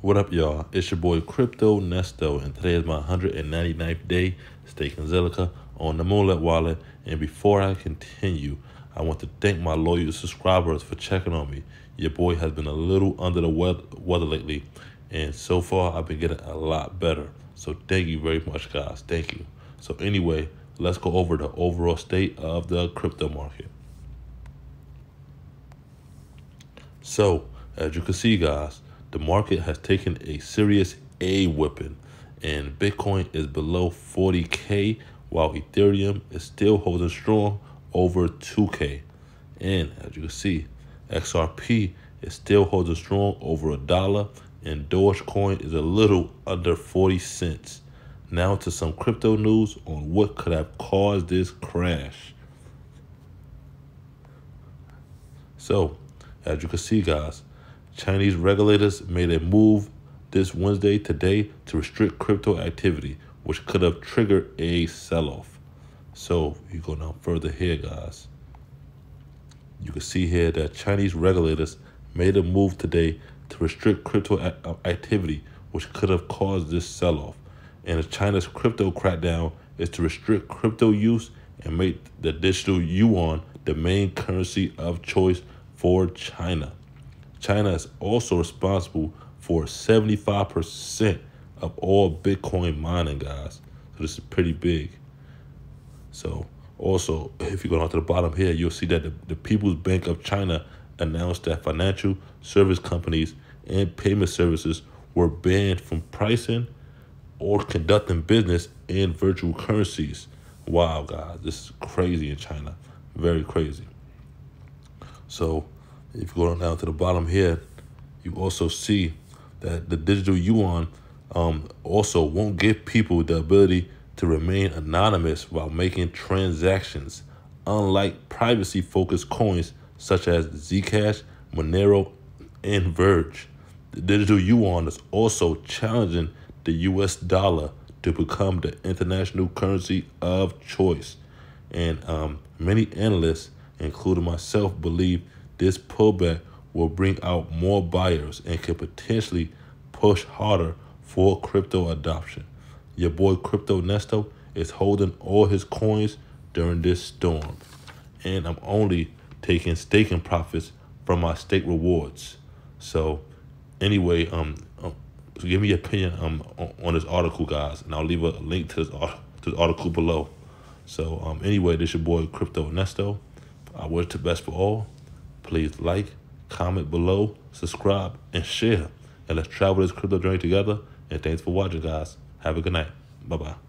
What up, y'all? It's your boy Crypto Nesto, and today is my 199th day staking Zilliqa on the Moonlet wallet. And before I continue, I want to thank my loyal subscribers for checking on me. Your boy has been a little under the weather lately, and so far I've been getting a lot better. So thank you very much, guys. Thank you. So anyway, let's go over the overall state of the crypto market. So as you can see, guys the market has taken a serious A whipping, and Bitcoin is below 40K, while Ethereum is still holding strong over 2K. And as you can see, XRP is still holding strong over a dollar, and Dogecoin is a little under 40 cents. Now to some crypto news on what could have caused this crash. So, as you can see, guys, Chinese regulators made a move this Wednesday today to restrict crypto activity, which could have triggered a sell off. So, you go down further here, guys. You can see here that Chinese regulators made a move today to restrict crypto uh, activity, which could have caused this sell off. And China's crypto crackdown is to restrict crypto use and make the digital yuan the main currency of choice for China. China is also responsible for 75% of all Bitcoin mining, guys. So this is pretty big. So also, if you go down to the bottom here, you'll see that the, the People's Bank of China announced that financial service companies and payment services were banned from pricing or conducting business in virtual currencies. Wow, guys, this is crazy in China. Very crazy. So if you go down to the bottom here, you also see that the digital yuan um, also won't give people the ability to remain anonymous while making transactions, unlike privacy-focused coins such as Zcash, Monero, and Verge. The digital yuan is also challenging the US dollar to become the international currency of choice. And um, many analysts, including myself, believe this pullback will bring out more buyers and can potentially push harder for crypto adoption. Your boy Crypto Nesto is holding all his coins during this storm. And I'm only taking staking profits from my stake rewards. So anyway, um, um give me your opinion um on, this article, guys, and I'll leave a link to this, to this article below. So um anyway, this your boy Crypto Nesto. I wish the best for all. Please like, comment below, subscribe, and share. And let's travel this crypto journey together. And thanks for watching, guys. Have a good night. Bye bye.